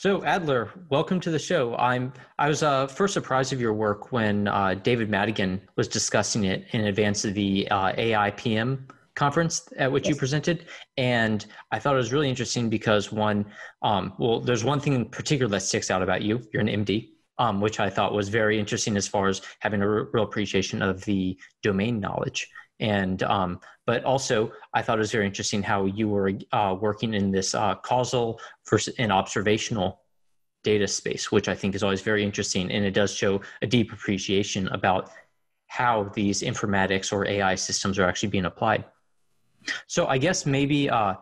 So Adler, welcome to the show. I'm I was uh, first surprised of your work when uh, David Madigan was discussing it in advance of the uh, AIPM conference at which yes. you presented, and I thought it was really interesting because one, um, well, there's one thing in particular that sticks out about you. You're an MD, um, which I thought was very interesting as far as having a r- real appreciation of the domain knowledge and um, but also I thought it was very interesting how you were uh, working in this uh, causal versus an observational data space, which I think is always very interesting, and it does show a deep appreciation about how these informatics or AI systems are actually being applied. So I guess maybe. Uh,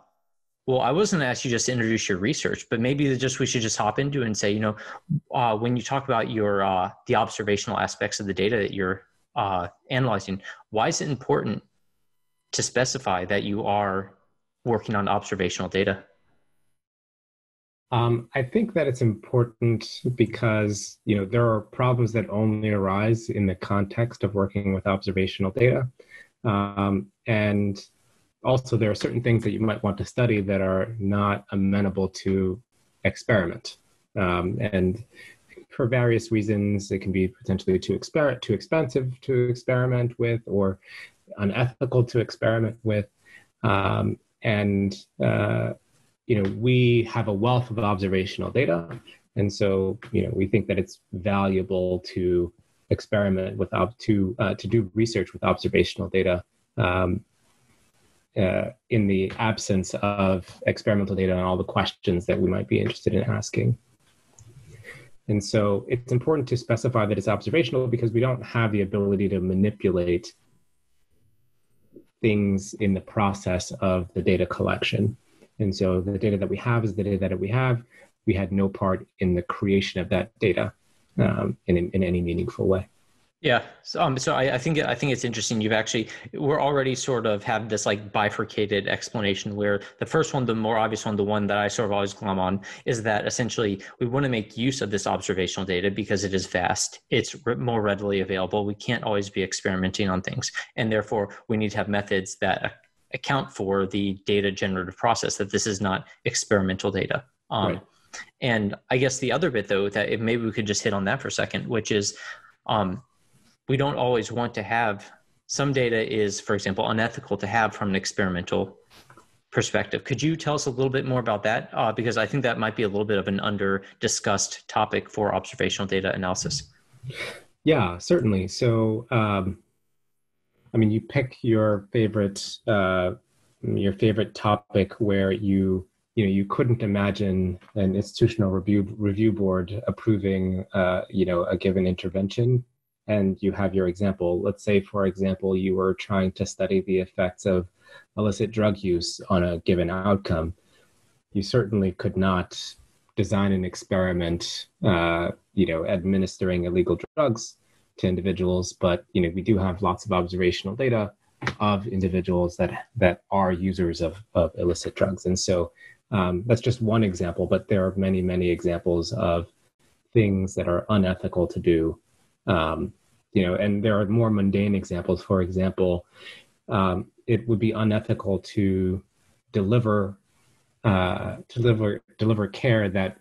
well, I wasn't going to ask you just to introduce your research, but maybe just we should just hop into and say, you know, uh, when you talk about your uh, the observational aspects of the data that you're uh, analyzing, why is it important to specify that you are working on observational data? Um, I think that it's important because you know there are problems that only arise in the context of working with observational data, um, and also there are certain things that you might want to study that are not amenable to experiment. Um, and for various reasons. It can be potentially too exper- too expensive to experiment with, or unethical to experiment with. Um, and uh, you know, we have a wealth of observational data, and so you know, we think that it's valuable to experiment with to uh, to do research with observational data. Um, uh, in the absence of experimental data and all the questions that we might be interested in asking. And so it's important to specify that it's observational because we don't have the ability to manipulate things in the process of the data collection. And so the data that we have is the data that we have. We had no part in the creation of that data um, in, in any meaningful way. Yeah. So, um, so I, I, think I think it's interesting. You've actually we're already sort of have this like bifurcated explanation where the first one, the more obvious one, the one that I sort of always glom on, is that essentially we want to make use of this observational data because it is vast, it's more readily available. We can't always be experimenting on things, and therefore we need to have methods that account for the data generative process. That this is not experimental data. Um, right. And I guess the other bit though that maybe we could just hit on that for a second, which is. Um, we don't always want to have some data is, for example, unethical to have from an experimental perspective. Could you tell us a little bit more about that? Uh, because I think that might be a little bit of an under discussed topic for observational data analysis. Yeah, certainly. So, um, I mean, you pick your favorite uh, your favorite topic where you you know you couldn't imagine an institutional review review board approving uh, you know a given intervention and you have your example. Let's say, for example, you were trying to study the effects of illicit drug use on a given outcome. You certainly could not design an experiment, uh, you know, administering illegal drugs to individuals, but you know, we do have lots of observational data of individuals that that are users of, of illicit drugs, and so um, that's just one example. But there are many, many examples of things that are unethical to do um, you know, and there are more mundane examples. For example, um, it would be unethical to deliver uh, deliver deliver care that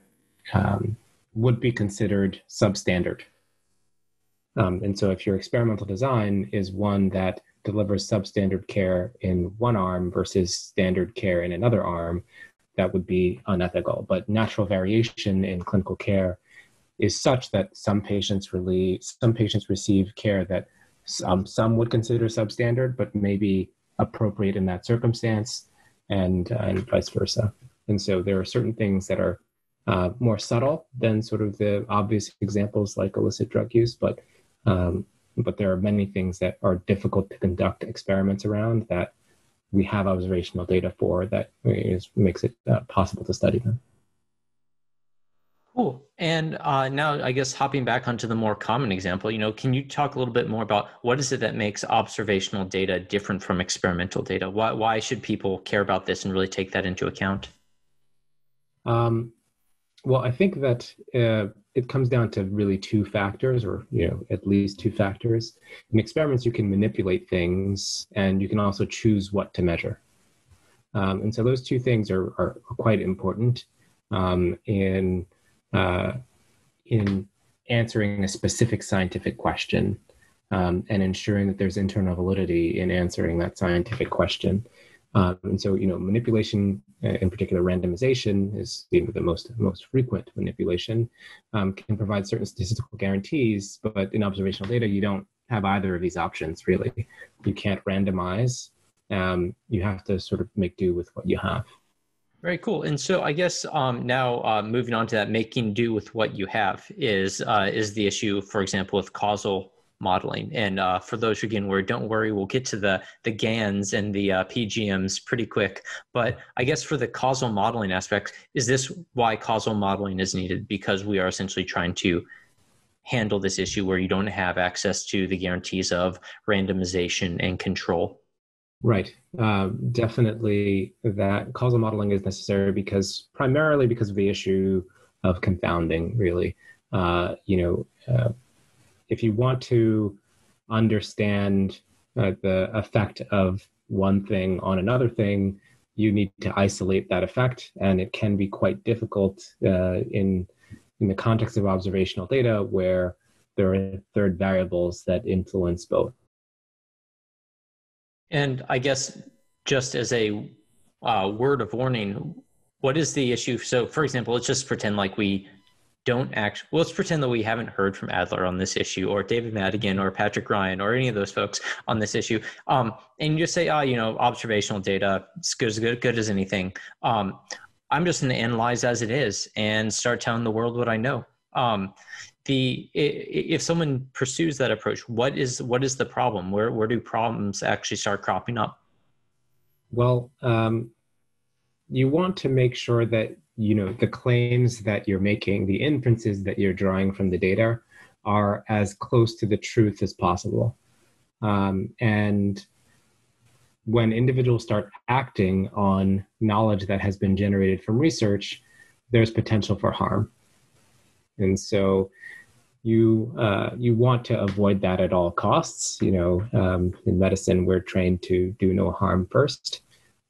um, would be considered substandard. Um, and so, if your experimental design is one that delivers substandard care in one arm versus standard care in another arm, that would be unethical. But natural variation in clinical care is such that some patients really some patients receive care that some some would consider substandard, but maybe appropriate in that circumstance, and uh, and vice versa. And so there are certain things that are uh, more subtle than sort of the obvious examples like illicit drug use, but um, but there are many things that are difficult to conduct experiments around that we have observational data for that is, makes it uh, possible to study them. Cool. And uh, now, I guess hopping back onto the more common example, you know, can you talk a little bit more about what is it that makes observational data different from experimental data? Why why should people care about this and really take that into account? Um, well, I think that uh, it comes down to really two factors, or you know, at least two factors. In experiments, you can manipulate things, and you can also choose what to measure. Um, and so those two things are are quite important. Um, in uh, in answering a specific scientific question um, and ensuring that there's internal validity in answering that scientific question. Um, and so, you know, manipulation, uh, in particular randomization, is you know, the most most frequent manipulation, um, can provide certain statistical guarantees. But in observational data, you don't have either of these options really. You can't randomize. Um, you have to sort of make do with what you have. Very cool. And so I guess um, now uh, moving on to that, making do with what you have is uh, is the issue, for example, with causal modeling. And uh, for those who again worried, don't worry, we'll get to the the GANs and the uh, PGMs pretty quick. But I guess for the causal modeling aspect, is this why causal modeling is needed? Because we are essentially trying to handle this issue where you don't have access to the guarantees of randomization and control. Right. Um, definitely that causal modeling is necessary because primarily because of the issue of confounding, really. Uh, you know, uh, if you want to understand uh, the effect of one thing on another thing, you need to isolate that effect, and it can be quite difficult uh, in in the context of observational data where there are third variables that influence both. And I guess just as a uh, word of warning, what is the issue? So, for example, let's just pretend like we don't actually, well, let's pretend that we haven't heard from Adler on this issue or David Madigan or Patrick Ryan or any of those folks on this issue. Um, and you just say, oh, you know, observational data, it's good as good, good as anything. Um, I'm just going to analyze as it is and start telling the world what I know. Um, the if someone pursues that approach, what is what is the problem? Where where do problems actually start cropping up? Well, um, you want to make sure that you know the claims that you're making, the inferences that you're drawing from the data, are as close to the truth as possible. Um, and when individuals start acting on knowledge that has been generated from research, there's potential for harm. And so you uh, you want to avoid that at all costs. You know, um, in medicine, we're trained to do no harm first,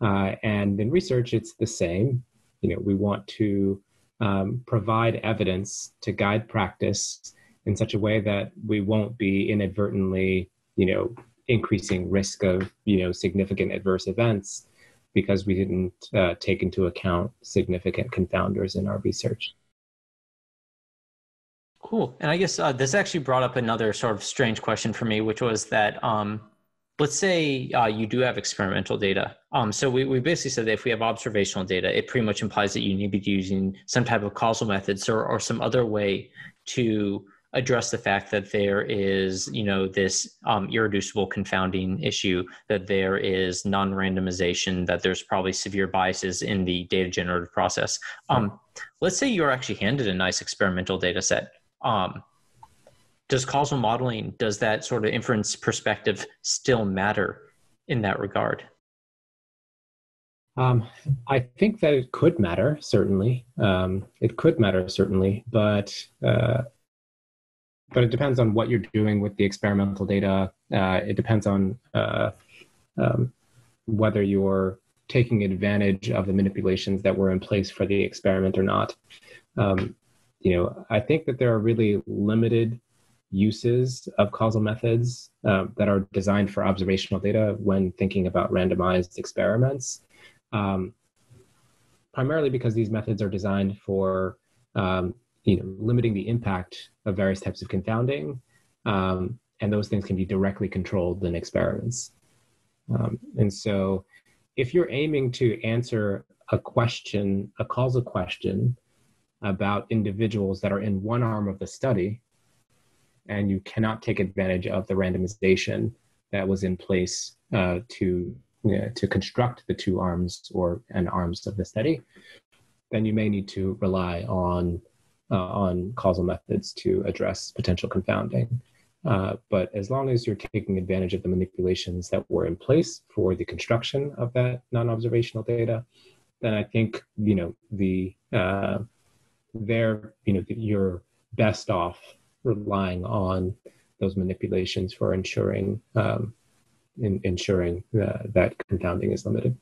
uh, and in research, it's the same. You know, we want to um, provide evidence to guide practice in such a way that we won't be inadvertently, you know, increasing risk of you know significant adverse events because we didn't uh, take into account significant confounders in our research. Cool. And I guess uh, this actually brought up another sort of strange question for me, which was that um, let's say uh, you do have experimental data. Um, so we, we basically said that if we have observational data, it pretty much implies that you need to be using some type of causal methods or, or some other way to address the fact that there is, you know, this um, irreducible confounding issue, that there is non-randomization, that there's probably severe biases in the data generative process. Um, let's say you're actually handed a nice experimental data set. Um, does causal modeling, does that sort of inference perspective still matter in that regard? Um, I think that it could matter, certainly. Um, it could matter, certainly, but uh, but it depends on what you're doing with the experimental data. Uh, it depends on uh, um, whether you're taking advantage of the manipulations that were in place for the experiment or not. Um, you know, I think that there are really limited uses of causal methods uh, that are designed for observational data when thinking about randomized experiments. Um, primarily because these methods are designed for um, you know, limiting the impact of various types of confounding, um, and those things can be directly controlled in experiments. Um, and so, if you're aiming to answer a question, a causal question about individuals that are in one arm of the study, and you cannot take advantage of the randomization that was in place uh, to you know, to construct the two arms or and arms of the study, then you may need to rely on uh, on causal methods to address potential confounding. Uh, but as long as you're taking advantage of the manipulations that were in place for the construction of that non-observational data, then I think you know the uh, there you know you're best off relying on those manipulations for ensuring um, in, ensuring uh, that confounding is limited.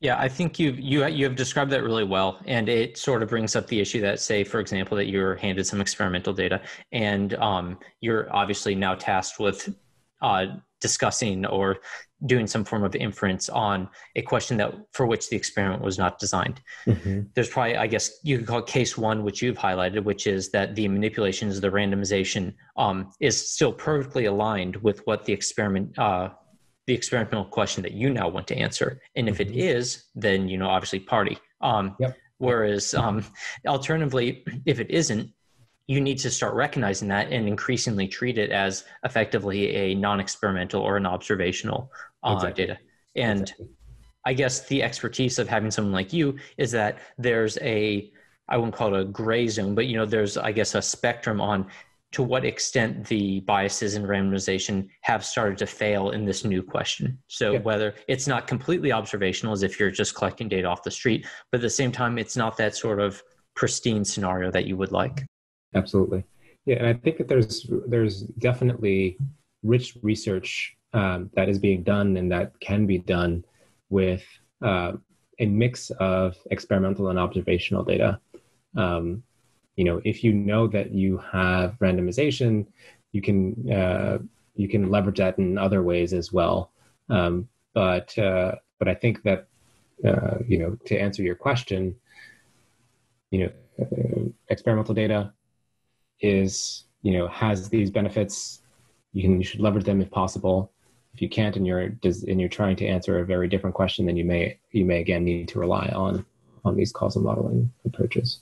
Yeah, I think you've you you have described that really well, and it sort of brings up the issue that, say, for example, that you're handed some experimental data, and um, you're obviously now tasked with uh, discussing or doing some form of inference on a question that for which the experiment was not designed. Mm-hmm. There's probably, I guess, you could call it case one, which you've highlighted, which is that the manipulations, the randomization, um, is still perfectly aligned with what the experiment uh, the experimental question that you now want to answer. And if it mm-hmm. is, then you know obviously party. Um, yep. Whereas um, alternatively, if it isn't, you need to start recognizing that and increasingly treat it as effectively a non-experimental or an observational uh, exactly. data. And exactly. I guess the expertise of having someone like you is that there's a I wouldn't call it a gray zone, but you know, there's I guess a spectrum on to what extent the biases in randomization have started to fail in this new question. So yeah. whether it's not completely observational as if you're just collecting data off the street, but at the same time, it's not that sort of pristine scenario that you would like. Absolutely. Yeah, and I think that there's there's definitely rich research um, that is being done and that can be done with uh, a mix of experimental and observational data. Um, you know if you know that you have randomization you can uh, you can leverage that in other ways as well um, but uh, but i think that uh, you know to answer your question you know uh, experimental data is you know has these benefits you can you should leverage them if possible if you can't and you're does, and you're trying to answer a very different question then you may you may again need to rely on on these causal modeling approaches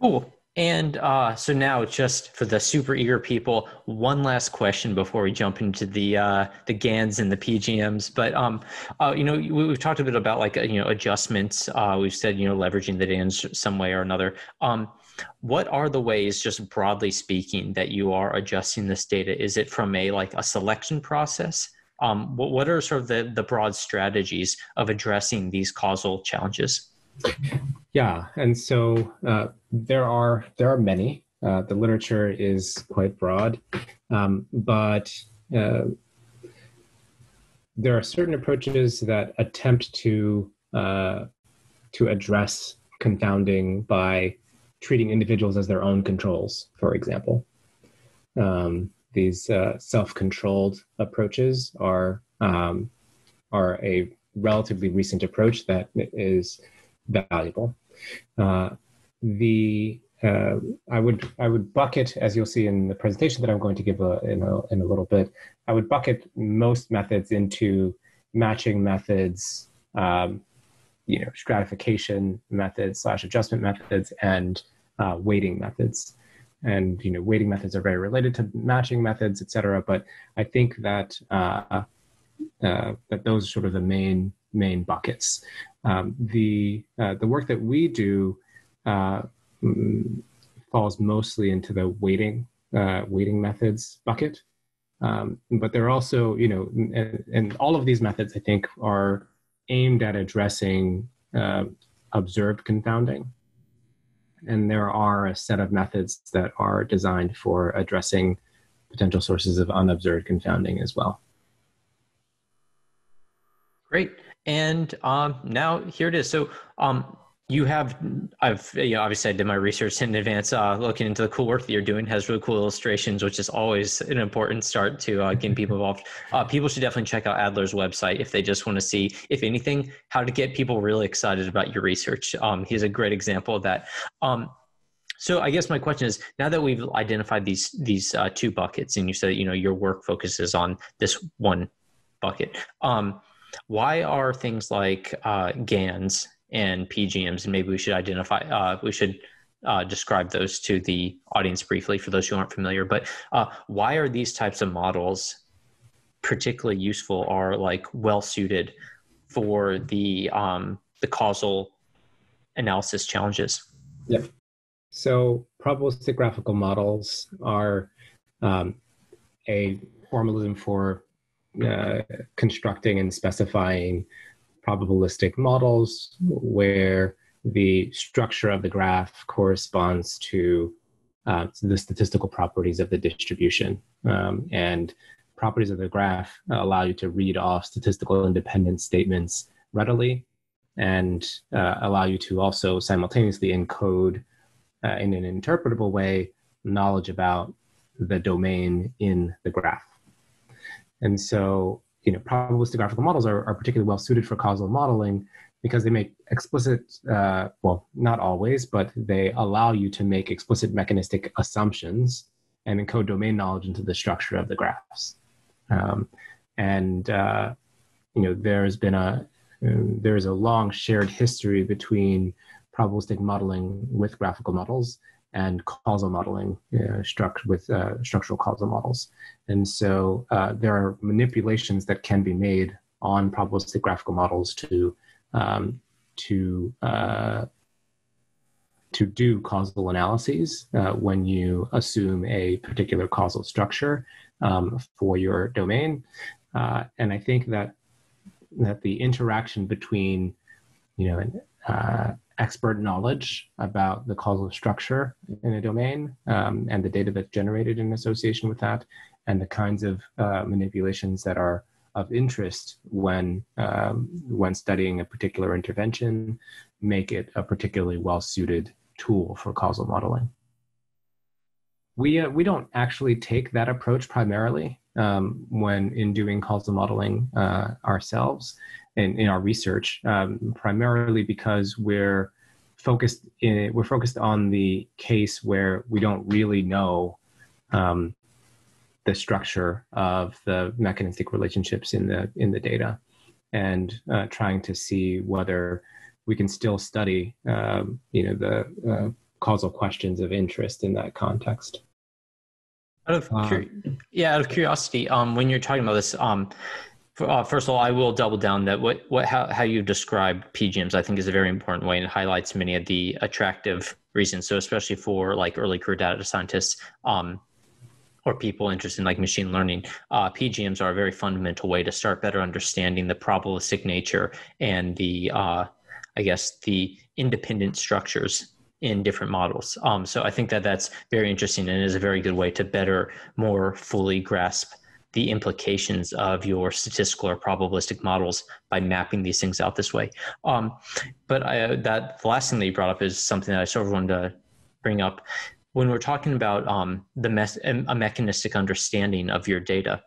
Cool. And uh, so now, just for the super eager people, one last question before we jump into the uh, the GANs and the PGMs. But um, uh, you know, we, have talked a bit about like you know adjustments. Uh, we've said you know leveraging the in some way or another. Um, what are the ways, just broadly speaking, that you are adjusting this data? Is it from a like a selection process? Um, what, what are sort of the the broad strategies of addressing these causal challenges? Yeah, and so uh, there are there are many. Uh, the literature is quite broad, um, but uh, there are certain approaches that attempt to uh, to address confounding by treating individuals as their own controls. For example, um, these uh, self-controlled approaches are um, are a relatively recent approach that is valuable. Uh, the uh, I would I would bucket, as you'll see in the presentation that I'm going to give a, in a in a little bit. I would bucket most methods into matching methods, um, you know, stratification methods slash adjustment methods, and uh, weighting methods. And you know, weighting methods are very related to matching methods, et cetera. But I think that uh, uh, that those are sort of the main main buckets. Um, the uh, the work that we do uh, mm, falls mostly into the weighting uh, weighting methods bucket, um, but they're also you know and, and, all of these methods I think are aimed at addressing uh, observed confounding, and there are a set of methods that are designed for addressing potential sources of unobserved confounding as well. Great. And um, now here it is. So um, you have, I've, you know, obviously I did my research in advance, uh, looking into the cool work that you're doing, has really cool illustrations, which is always an important start to uh, getting people involved. Uh, people should definitely check out Adler's website if they just want to see, if anything, how to get people really excited about your research. Um, he's a great example of that. Um, so I guess my question is, now that we've identified these these uh, two buckets, and you said you know your work focuses on this one bucket. Um, why are things like uh, GANs and PGMs, and maybe we should identify, uh, we should uh, describe those to the audience briefly for those who aren't familiar. But uh, why are these types of models particularly useful or like well suited for the um, the causal analysis challenges? Yep. So probabilistic graphical models are um, a formalism for uh, constructing and specifying probabilistic models where the structure of the graph corresponds to, uh, the statistical properties of the distribution. Um, and properties of the graph allow you to read off statistical independent statements readily and uh, allow you to also simultaneously encode uh, in an interpretable way knowledge about the domain in the graph. And so, you know, probabilistic graphical models are, are particularly well suited for causal modeling because they make explicit, uh, well, not always, but they allow you to make explicit mechanistic assumptions and encode domain knowledge into the structure of the graphs. Um, and, uh, you know, there's been a, um, there's a long shared history between probabilistic modeling with graphical models and causal modeling uh, struct- with uh, structural causal models. And so uh, there are manipulations that can be made on probabilistic graphical models to um, to uh, to do causal analyses uh, when you assume a particular causal structure um, for your domain. Uh, and I think that that the interaction between you know expert knowledge about the causal structure in a domain um, and the data that's generated in association with that, and the kinds of uh, manipulations that are of interest when um, when studying a particular intervention make it a particularly well suited tool for causal modeling. We uh, we don't actually take that approach primarily um, when in doing causal modeling uh, ourselves in, in our research, um, primarily because we're focused in, we're focused on the case where we don't really know um, the structure of the mechanistic relationships in the in the data, and uh, trying to see whether we can still study um, you know the uh, causal questions of interest in that context. Out of cur- yeah, out of curiosity, um, when you're talking about this, um, uh, first of all, I will double down that what, what how, how you described PGMs, I think, is a very important way and highlights many of the attractive reasons. So, especially for like early career data scientists um, or people interested in like machine learning, uh, PGMs are a very fundamental way to start better understanding the probabilistic nature and the, uh, I guess, the independent structures in different models. Um, so, I think that that's very interesting and is a very good way to better, more fully grasp the implications of your statistical or probabilistic models by mapping these things out this way. Um, but I, that the last thing that you brought up is something that I sort of wanted to bring up when we're talking about um, the mes- a mechanistic understanding of your data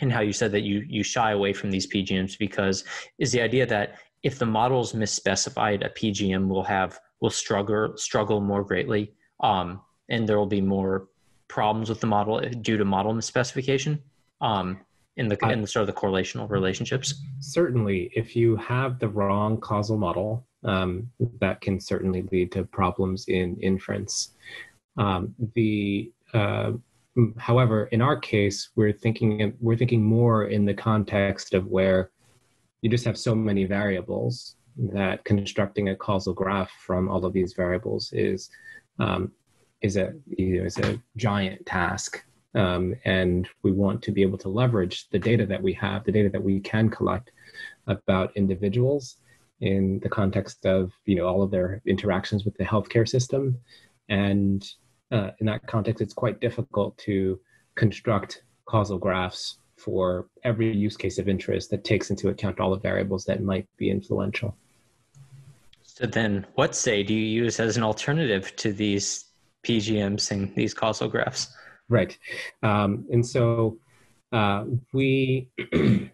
and how you said that you you shy away from these PGMs because is the idea that if the model is misspecified, a PGM will have will struggle struggle more greatly, um, and there will be more problems with the model due to model misspecification um, in the in the sort of the correlational relationships? Certainly, if you have the wrong causal model, um, that can certainly lead to problems in inference. Um, the uh, however, in our case, we're thinking we're thinking more in the context of where you just have so many variables that constructing a causal graph from all of these variables is um, is a you know, is a giant task um, and we want to be able to leverage the data that we have, the data that we can collect about individuals in the context of you know all of their interactions with the healthcare system, and uh, in that context, it's quite difficult to construct causal graphs for every use case of interest that takes into account all the variables that might be influential. So then, what say do you use as an alternative to these PGMs and these causal graphs? Right. Um, and so uh, we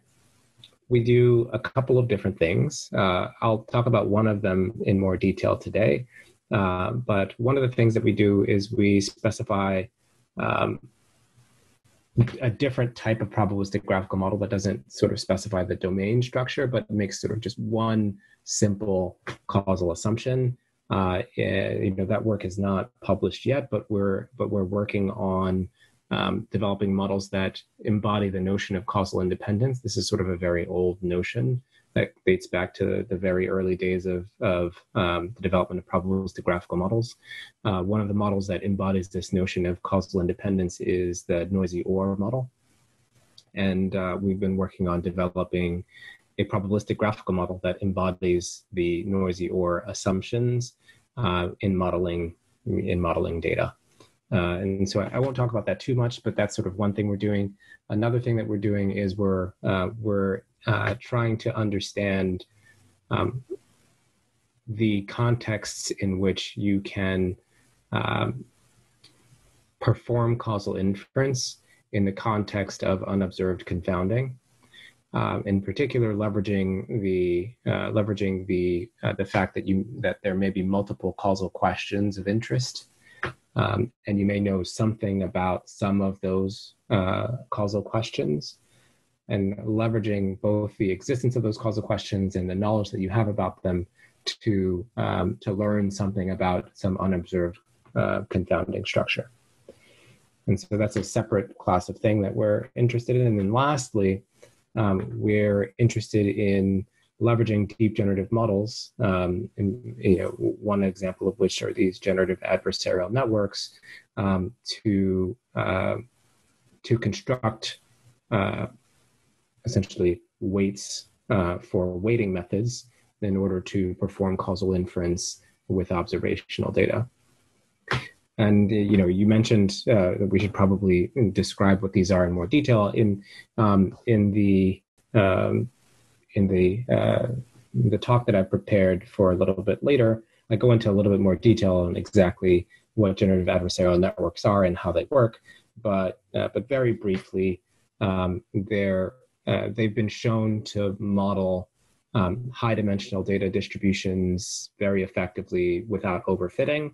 we do a couple of different things. Uh, I'll talk about one of them in more detail today. Uh, but one of the things that we do is we specify um, a different type of probabilistic graphical model that doesn't sort of specify the domain structure, but makes sort of just one simple causal assumption uh, eh, you know that work is not published yet, but we're but we're working on um, developing models that embody the notion of causal independence. This is sort of a very old notion that dates back to the very early days of, of um, the development of probabilistic graphical models. Uh, one of the models that embodies this notion of causal independence is the noisy OR model. And uh, we've been working on developing a probabilistic graphical model that embodies the noisy OR assumptions uh, in modeling in modeling data. Uh, and so I, won't talk about that too much, but that's sort of one thing we're doing. Another thing that we're doing is we're uh, we're uh, trying to understand um, the contexts in which you can um, perform causal inference in the context of unobserved confounding. Um, in particular, leveraging the uh, leveraging the uh, the fact that you that there may be multiple causal questions of interest, um, and you may know something about some of those uh, causal questions, and leveraging both the existence of those causal questions and the knowledge that you have about them to um, to learn something about some unobserved uh, confounding structure. And so that's a separate class of thing that we're interested in. And then lastly, um, we're interested in leveraging deep generative models. Um, and you know, one example of which are these generative adversarial networks um, to uh, to construct uh, essentially weights uh, for weighting methods in order to perform causal inference with observational data. And you know, you mentioned uh, that we should probably describe what these are in more detail. In um, in the um, in the uh, the talk that I prepared for a little bit later, I go into a little bit more detail on exactly what generative adversarial networks are and how they work. But uh, but very briefly, um, they're uh, they've been shown to model um, high dimensional data distributions very effectively without overfitting.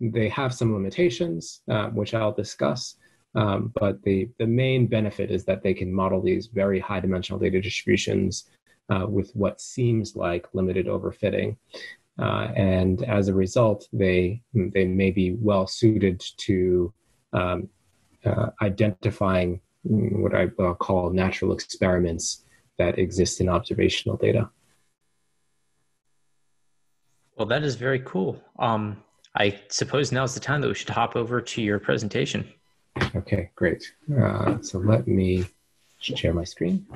They have some limitations, uh, which I'll discuss, um, but the, the main benefit is that they can model these very high dimensional data distributions uh, with what seems like limited overfitting. Uh, and as a result, they, they may be well suited to um, uh, identifying what I call natural experiments that exist in observational data. Well, that is very cool. Um, I suppose now is the time that we should hop over to your presentation. Okay, great. Uh, so let me share my screen.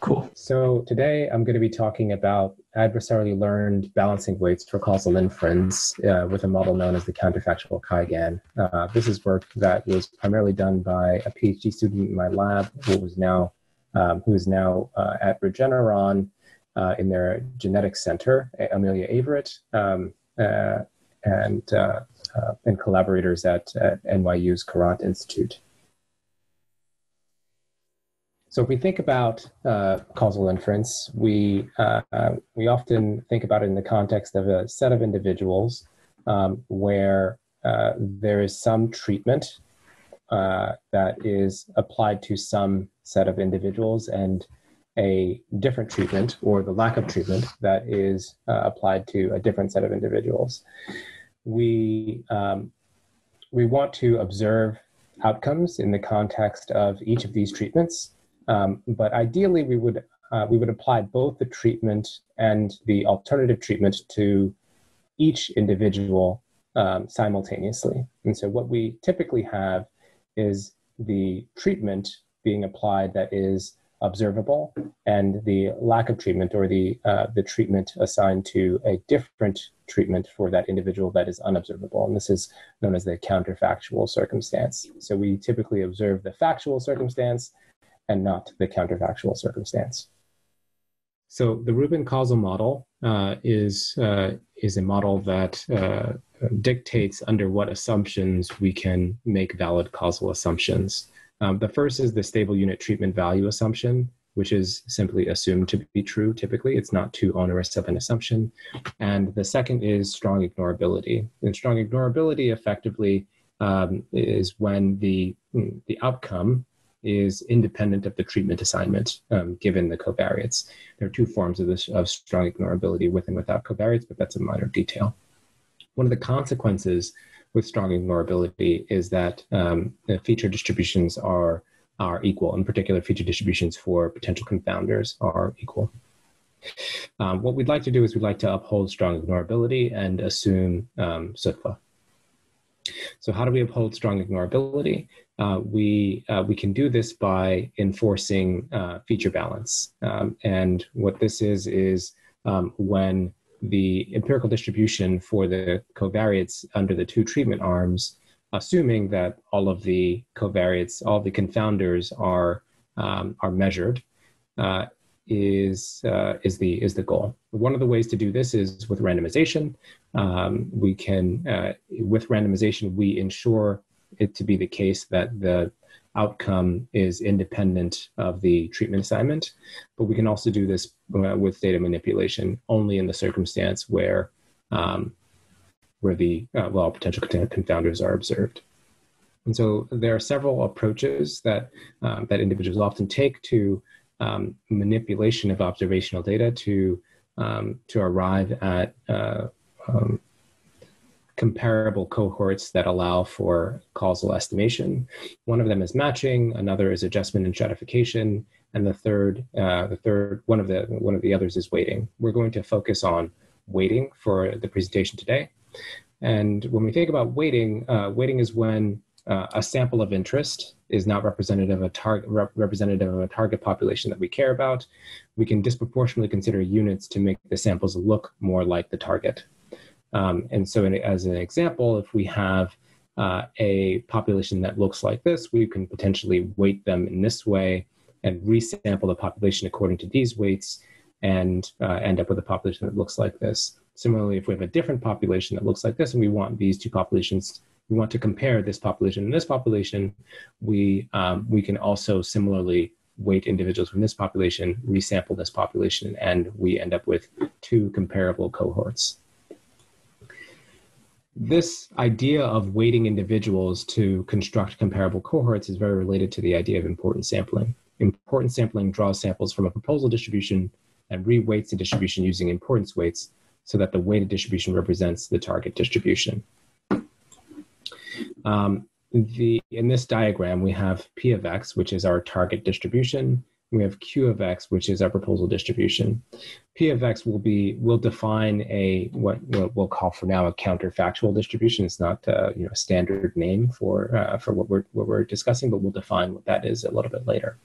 Cool. So today I'm going to be talking about adversarially learned balancing weights for causal inference uh, with a model known as the counterfactual Chi-GAN. Uh, this is work that was primarily done by a PhD student in my lab who was now um, who is now uh, at Regeneron uh, in their genetics center, Amelia Averitt, um, uh, and uh, and collaborators at, at NYU's Courant Institute. So if we think about uh, causal inference, we uh, we often think about it in the context of a set of individuals um, where uh, there is some treatment that is applied to some set of individuals, and a different treatment or the lack of treatment that is uh, applied to a different set of individuals. We, um, we want to observe outcomes in the context of each of these treatments, um, but ideally we would, uh, we would apply both the treatment and the alternative treatment to each individual um, simultaneously. And so what we typically have is the treatment being applied that is observable and the lack of treatment or the uh, the treatment assigned to a different treatment for that individual that is unobservable. And this is known as the counterfactual circumstance. So we typically observe the factual circumstance and not the counterfactual circumstance. So the Rubin causal model uh, is uh, is a model that uh, dictates under what assumptions we can make valid causal assumptions um, the first is the stable unit treatment value assumption, which is simply assumed to be true typically. It's not too onerous of an assumption. And the second is strong ignorability. And strong ignorability effectively um, is when the, the outcome is independent of the treatment assignment um, given the covariates. There are two forms of this of strong ignorability with and without covariates, but that's a minor detail. One of the consequences with strong ignorability is that um, feature distributions are are equal. In particular, feature distributions for potential confounders are equal. Um, what we'd like to do is we'd like to uphold strong ignorability and assume um, SUTVA. So how do we uphold strong ignorability? Uh, we uh, we can do this by enforcing uh, feature balance. Um, and what this is is um, when the empirical distribution for the covariates under the two treatment arms, assuming that all of the covariates, all the confounders are, um, are measured. Uh, is uh, is the is the goal. One of the ways to do this is with randomization. Um, we can uh, with randomization we ensure it to be the case that the outcome is independent of the treatment assignment, but we can also do this uh, with data manipulation only in the circumstance where um, where the uh, well potential confounders are observed. And so there are several approaches that um, that individuals often take to um, manipulation of observational data to um, to arrive at uh, um, comparable cohorts that allow for causal estimation. One of them is matching, another is adjustment and stratification, and the third, uh, the third one of the one of the others is weighting. We're going to focus on weighting for the presentation today. And when we think about weighting, uh, weighting is when uh, a sample of interest is not representative of a target rep- representative of a target population that we care about. We can disproportionately consider units to make the samples look more like the target. Um, and so, in, as an example, if we have uh, a population that looks like this, we can potentially weight them in this way and resample the population according to these weights and uh, end up with a population that looks like this. Similarly, if we have a different population that looks like this and we want these two populations, we want to compare this population and this population, we, um, we can also similarly weight individuals from this population, resample this population, and we end up with two comparable cohorts. This idea of weighting individuals to construct comparable cohorts is very related to the idea of importance sampling. Importance sampling draws samples from a proposal distribution and reweights the distribution using importance weights so that the weighted distribution represents the target distribution. Um, the, in this diagram, we have P of X, which is our target distribution. We have Q of X, which is our proposal distribution. P of X will be will define a what we'll call for now a counterfactual distribution. It's not uh, you know a standard name for uh, for what we're what we're discussing, but we'll define what that is a little bit later.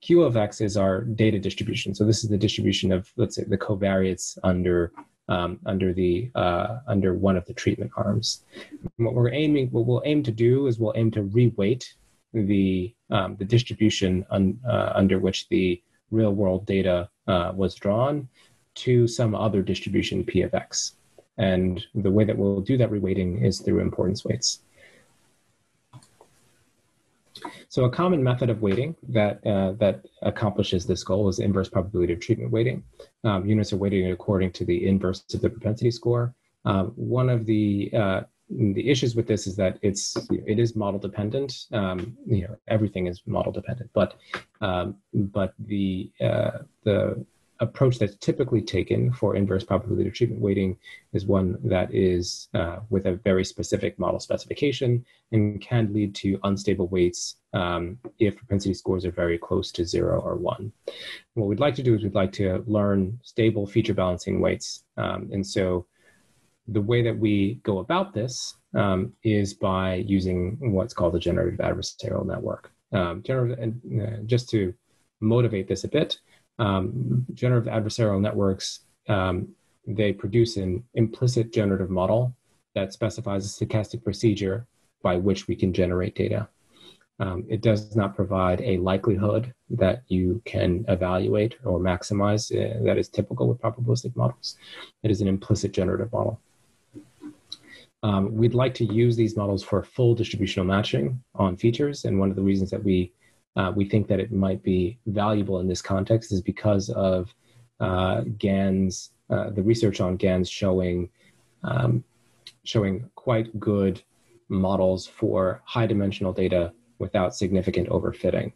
Q of X is our data distribution. So this is the distribution of let's say the covariates under um, under the uh, under one of the treatment arms. And what we're aiming, what we'll aim to do is we'll aim to reweight the um, the distribution un, uh, under which the real world data uh, was drawn to some other distribution p of x. And the way that we'll do that reweighting is through importance weights. So a common method of weighting that uh, that accomplishes this goal is inverse probability of treatment weighting. Um, units are weighted according to the inverse of the propensity score. Um, one of the uh, the issues with this is that it's it is model dependent. Um, you know, everything is model dependent, but um, but the uh, the approach that's typically taken for inverse probability of treatment weighting is one that is uh, with a very specific model specification and can lead to unstable weights um, if propensity scores are very close to zero or one. What we'd like to do is we'd like to learn stable feature balancing weights. Um, and so the way that we go about this um, is by using what's called the generative adversarial network. Um, generative, uh, just to motivate this a bit, um, generative adversarial networks, um, they produce an implicit generative model that specifies a stochastic procedure by which we can generate data. Um, it does not provide a likelihood that you can evaluate or maximize uh, that is typical with probabilistic models. It is an implicit generative model. Um, we'd like to use these models for full distributional matching on features, and one of the reasons that we uh, we think that it might be valuable in this context is because of uh, GAN's, uh, the research on GAN's showing, um, showing quite good models for high dimensional data without significant overfitting.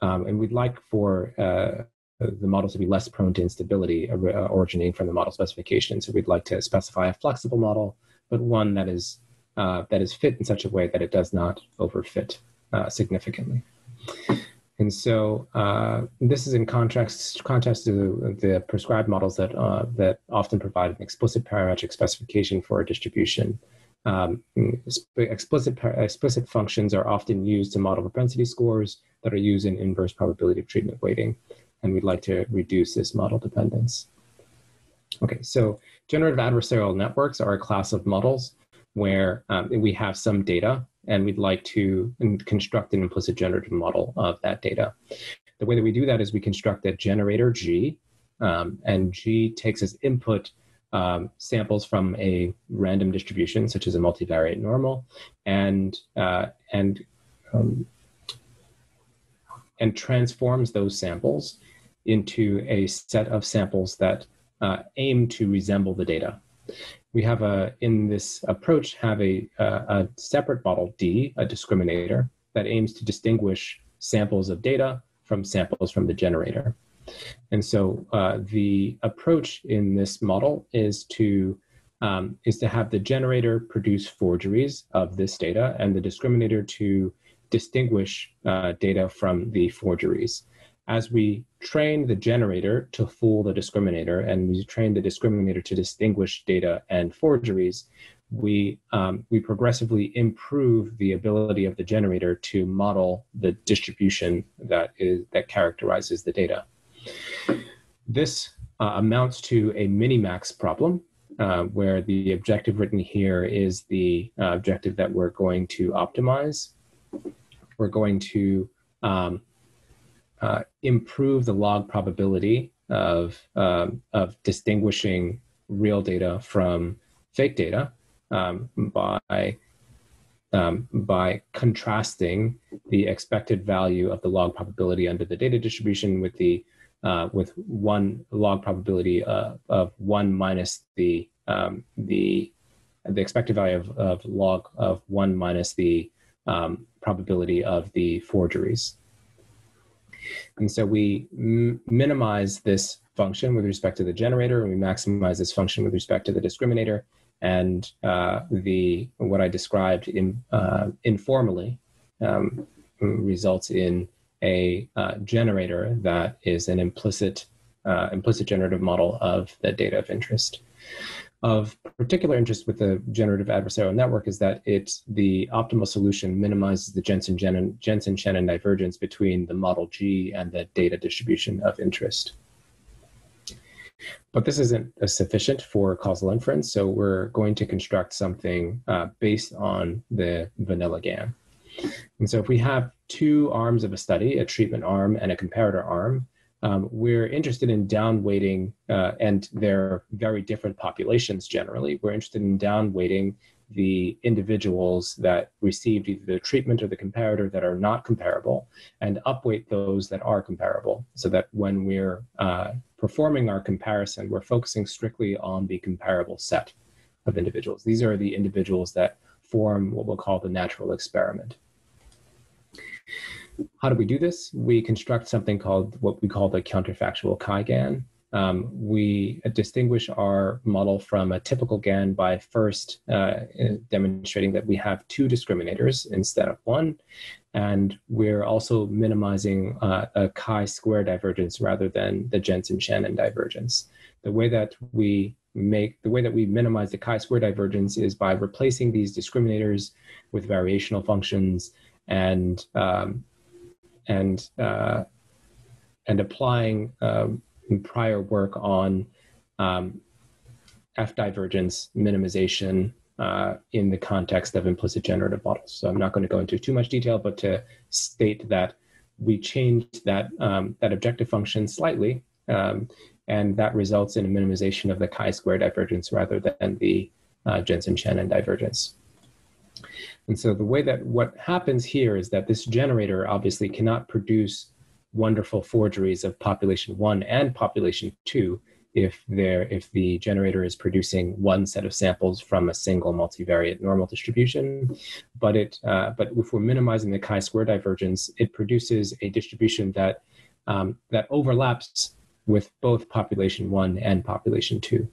Um, and we'd like for uh, the models to be less prone to instability uh, originating from the model specification. So we'd like to specify a flexible model, but one that is, uh, that is fit in such a way that it does not overfit significantly. And so uh, this is in contrast, contrast to the prescribed models that, uh, that often provide an explicit parametric specification for a distribution. Um, explicit, explicit functions are often used to model propensity scores that are used in inverse probability of treatment weighting. And we'd like to reduce this model dependence. Okay, so generative adversarial networks are a class of models where um, we have some data and we'd like to construct an implicit generative model of that data. the way that we do that is we construct a generator G, um, and G takes as input um, samples from a random distribution, such as a multivariate normal, and uh, and um, and transforms those samples into a set of samples that uh, aim to resemble the data. We have a in this approach have a, a, a separate model D, a discriminator that aims to distinguish samples of data from samples from the generator. And so uh, the approach in this model is to um, is to have the generator produce forgeries of this data and the discriminator to distinguish uh, data from the forgeries. As we train the generator to fool the discriminator and we train the discriminator to distinguish data and forgeries, we um, we progressively improve the ability of the generator to model the distribution that is that characterizes the data. This uh, amounts to a minimax problem, uh, where the objective written here is the uh, objective that we're going to optimize. We're going to um, uh, improve the log probability of, um, of distinguishing real data from fake data um, by um, by contrasting the expected value of the log probability under the data distribution with the uh, with one log probability uh, of one minus the um, the the expected value of, of log of one minus the um, probability of the forgeries. And so we m- minimize this function with respect to the generator, and we maximize this function with respect to the discriminator. And uh, the what I described in, uh, informally um, results in a uh, generator that is an implicit uh, implicit generative model of the data of interest. Of particular interest with the generative adversarial network is that it the optimal solution minimizes the Jensen Jensen Shannon divergence between the model G and the data distribution of interest. But this isn't sufficient for causal inference, so we're going to construct something uh, based on the vanilla GAN. And so if we have two arms of a study, a treatment arm and a comparator arm, um, we're interested in downweighting, uh, and they're very different populations generally. We're interested in downweighting the individuals that received either the treatment or the comparator that are not comparable and upweight those that are comparable so that when we're uh, performing our comparison, we're focusing strictly on the comparable set of individuals. These are the individuals that form what we'll call the natural experiment. How do we do this? We construct something called what we call the counterfactual chi-GAN. Um, we distinguish our model from a typical GAN by first uh, demonstrating that we have two discriminators instead of one. And we're also minimizing uh, a chi-square divergence rather than the Jensen-Shannon divergence. The way that we make the way that we minimize the chi-square divergence is by replacing these discriminators with variational functions and um, and uh, and applying um, prior work on um, F divergence minimization uh, in the context of implicit generative models. So I'm not going to go into too much detail, but to state that we changed that um, that objective function slightly, um, and that results in a minimization of the chi-square divergence rather than the uh, Jensen-Shannon divergence. And so the way that what happens here is that this generator obviously cannot produce wonderful forgeries of population one and population two if there if the generator is producing one set of samples from a single multivariate normal distribution. But it uh, but if we're minimizing the chi-square divergence it produces a distribution that um, that overlaps with both population one and population two.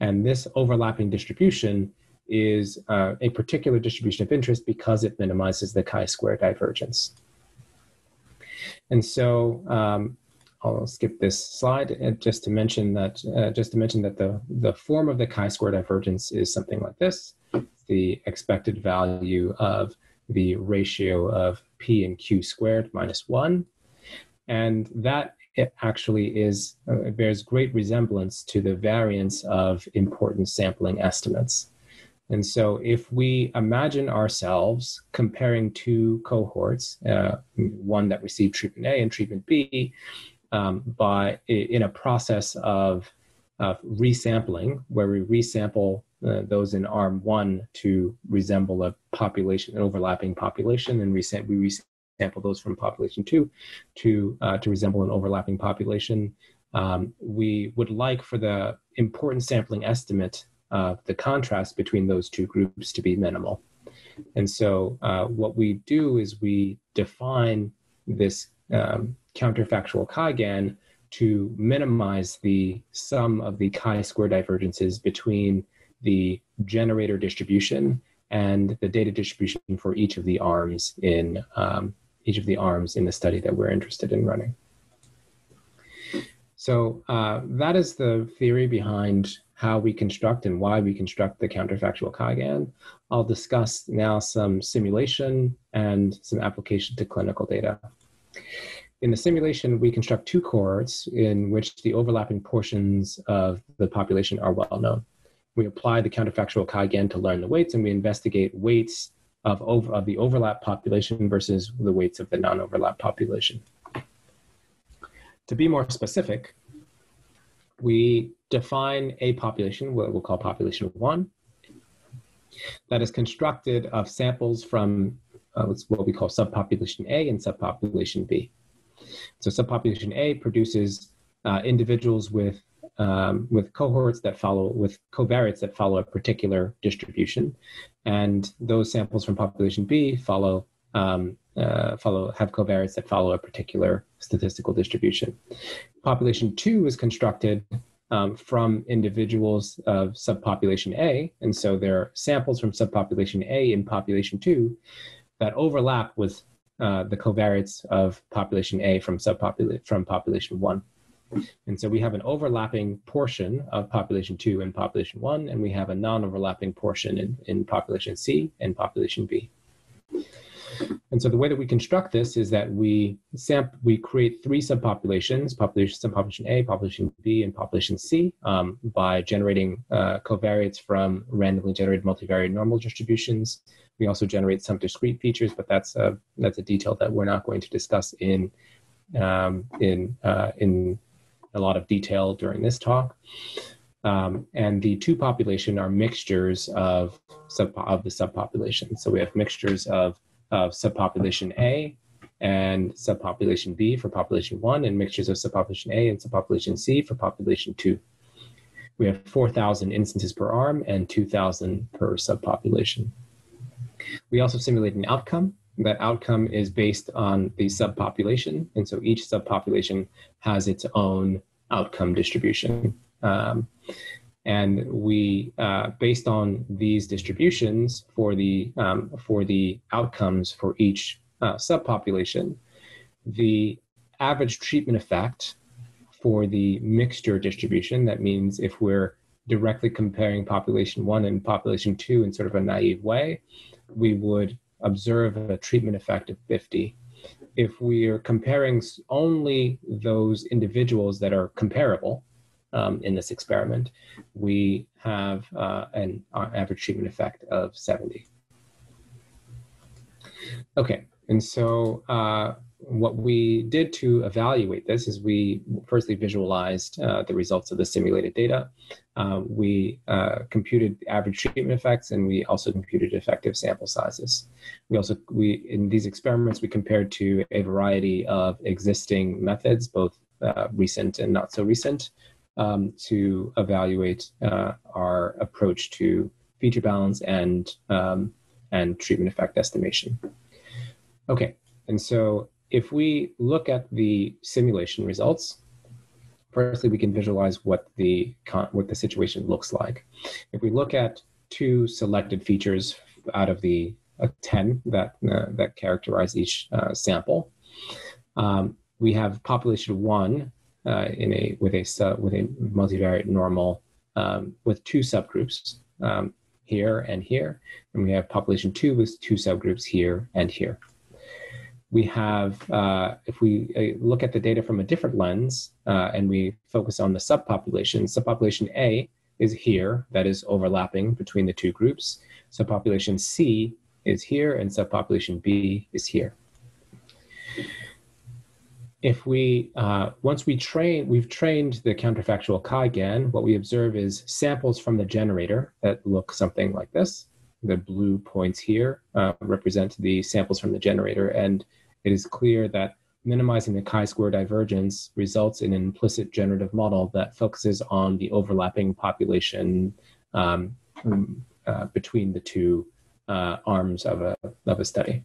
And this overlapping distribution is uh, a particular distribution of interest because it minimizes the chi-square divergence. And so um, I'll skip this slide just to mention that uh, just to mention that the the form of the chi-square divergence is something like this: the expected value of the ratio of p and q squared minus one, and that it actually is uh, bears great resemblance to the variance of importance sampling estimates. And so, if we imagine ourselves comparing two cohorts, uh, one that received treatment A and treatment B, um, by in a process of, of resampling, where we resample uh, those in arm one to resemble a population, an overlapping population, and resam- we resample those from population two to uh, to resemble an overlapping population. Um, we would like for the importance sampling estimate uh, the contrast between those two groups to be minimal. And so uh, what we do is we define this um, counterfactual chi-GAN to minimize the sum of the chi-square divergences between the generator distribution and the data distribution for each of the arms in um, each of the arms in the study that we're interested in running. So uh, that is the theory behind how we construct and why we construct the counterfactual chi-GAN. I'll discuss now some simulation and some application to clinical data. In the simulation, we construct two cohorts in which the overlapping portions of the population are well known. We apply the counterfactual chi-GAN to learn the weights, and we investigate weights of, over, of the overlap population versus the weights of the non-overlap population. To be more specific, we define a population, what we'll call population one, that is constructed of samples from uh, what we call subpopulation A and subpopulation B. So subpopulation A produces uh, individuals with um, with cohorts that follow with covariates that follow a particular distribution, and those samples from population B follow um, uh, follow have covariates that follow a particular statistical distribution. Population two is constructed um, from individuals of subpopulation A, and so there are samples from subpopulation A in population two that overlap with uh, the covariates of population A from subpopulation from population one. And so we have an overlapping portion of population two and population one, and we have a non-overlapping portion in, in population C and population B. And so the way that we construct this is that we samp- we create three subpopulations: population subpopulation A, population B, and population C, um, by generating uh, covariates from randomly generated multivariate normal distributions. We also generate some discrete features, but that's a that's a detail that we're not going to discuss in um, in uh, in a lot of detail during this talk. Um, and the two population are mixtures of sub of the subpopulation. So we have mixtures of of subpopulation A and subpopulation B for population one, and mixtures of subpopulation A and subpopulation C for population two. We have 4,000 instances per arm and 2,000 per subpopulation. We also simulate an outcome. That outcome is based on the subpopulation, and so each subpopulation has its own outcome distribution. Um, and we uh, based on these distributions for the um, for the outcomes for each uh, subpopulation the average treatment effect for the mixture distribution that means if we're directly comparing population one and population two in sort of a naive way we would observe a treatment effect of 50 if we are comparing only those individuals that are comparable um, in this experiment, we have uh, an average treatment effect of 70. Okay, and so uh, what we did to evaluate this is we firstly visualized uh, the results of the simulated data. Uh, we uh, computed average treatment effects and we also computed effective sample sizes. We also, we in these experiments, we compared to a variety of existing methods, both uh, recent and not so recent, um, to evaluate uh, our approach to feature balance and um, and treatment effect estimation. Okay, and so if we look at the simulation results, firstly we can visualize what the what the situation looks like. If we look at two selected features out of the uh, 10 that uh, that characterize each uh, sample, um, we have population one uh, in a with a sub, with a multivariate normal um, with two subgroups um, here and here, and we have population two with two subgroups here and here. We have, uh, if we uh, look at the data from a different lens uh, and we focus on the subpopulation, subpopulation A is here, that is overlapping between the two groups. Subpopulation C is here, and subpopulation B is here. If we, uh, once we train, we've trained the counterfactual chi-GAN, what we observe is samples from the generator that look something like this. The blue points here uh, represent the samples from the generator, and it is clear that minimizing the chi-square divergence results in an implicit generative model that focuses on the overlapping population um, uh, between the two uh, arms of a, of a study.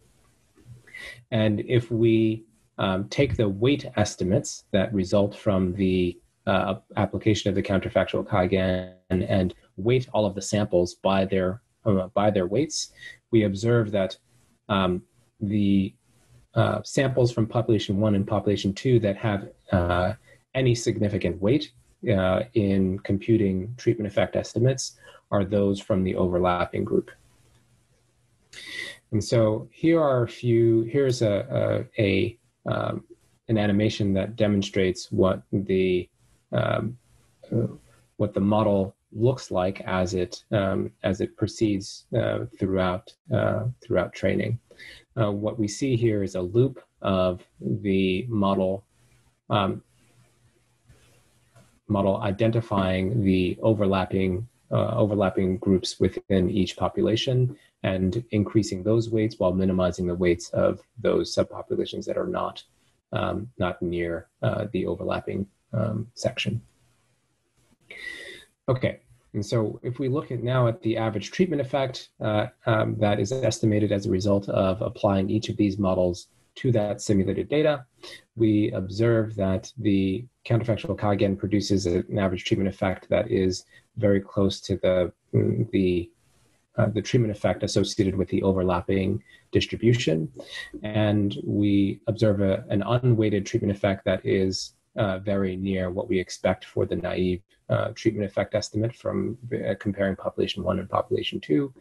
And if we um, take the weight estimates that result from the uh, application of the counterfactual chi-GAN and weight all of the samples by their uh, by their weights, we observe that um, the uh, samples from population one and population two that have uh, any significant weight uh, in computing treatment effect estimates are those from the overlapping group. And so here are a few, here's a, a, a um, an animation that demonstrates what the, um, uh, what the model looks like as it, um, as it proceeds uh, throughout, uh, throughout training. Uh, what we see here is a loop of the model um, model identifying the overlapping uh, overlapping groups within each population and increasing those weights while minimizing the weights of those subpopulations that are not um, not near uh, the overlapping um, section. Okay, and so if we look at now at the average treatment effect uh, um, that is estimated as a result of applying each of these models to that simulated data, we observe that the counterfactual chi-GAN produces an average treatment effect that is very close to the, the, uh, the treatment effect associated with the overlapping distribution. And we observe a, an unweighted treatment effect that is uh, very near what we expect for the naive uh, treatment effect estimate from uh, comparing population one and population two.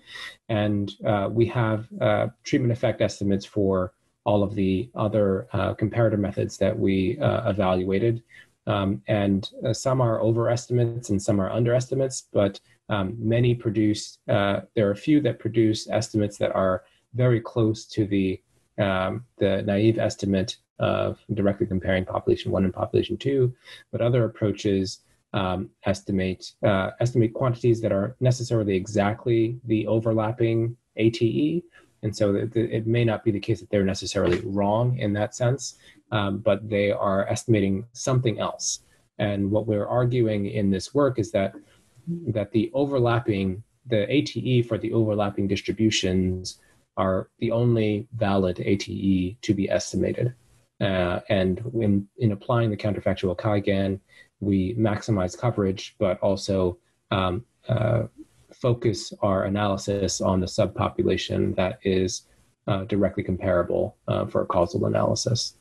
And uh, we have treatment effect estimates for all of the other comparator methods that we evaluated. Um, and some are overestimates and some are underestimates, but um, many produce, there are a few that produce estimates that are very close to the um, the naive estimate of directly comparing population one and population two, but other approaches um, estimate uh, estimate quantities that are necessarily exactly the overlapping ATE, and so it, it may not be the case that they're necessarily wrong in that sense, um, but they are estimating something else. And what we're arguing in this work is that that the overlapping the ATE for the overlapping distributions are the only valid ATE to be estimated. Uh, and when, in applying the counterfactual chi-GAN, we maximize coverage, but also um, uh, focus our analysis on the subpopulation that is uh, directly comparable uh, for a causal analysis.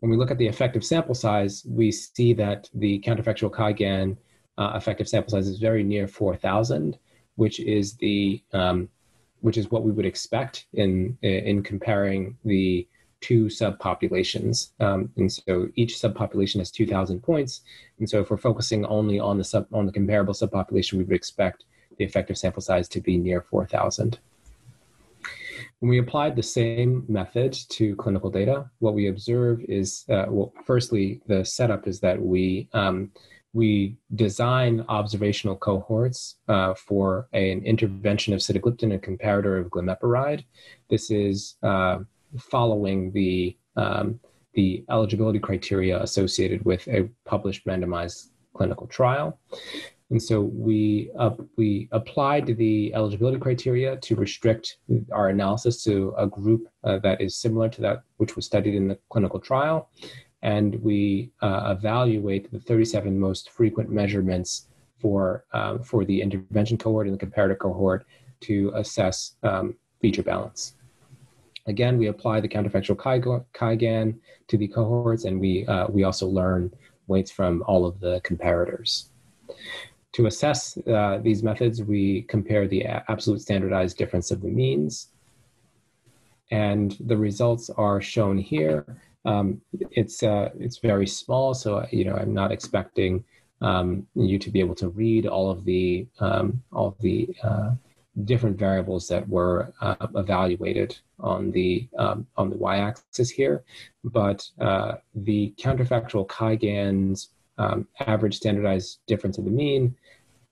When we look at the effective sample size, we see that the counterfactual chi-GAN uh, effective sample size is very near 4,000, which is the um, which is what we would expect in in comparing the two subpopulations. Um, and so each subpopulation has 2,000 points. And so if we're focusing only on the sub on the comparable subpopulation, we would expect the effective sample size to be near 4,000. When we applied the same method to clinical data, what we observe is, uh, well, firstly, the setup is that we um, we design observational cohorts uh, for an intervention of sitagliptin and comparator of glimepiride. This is uh, following the um, the eligibility criteria associated with a published randomized clinical trial. And so we uh, we applied the eligibility criteria to restrict our analysis to a group uh, that is similar to that which was studied in the clinical trial, and we uh, evaluate the 37 most frequent measurements for um, for the intervention cohort and the comparator cohort to assess um, feature balance. Again, we apply the counterfactual chi-GAN to the cohorts, and we, uh, we also learn weights from all of the comparators. To assess uh, these methods, we compare the absolute standardized difference of the means. And the results are shown here. Um, it's, uh, it's very small, so you know I'm not expecting um, you to be able to read all of the um, all of the uh, different variables that were uh, evaluated on the um, on the y-axis here, but uh, the counterfactual chi-GAN's um, average standardized difference of the mean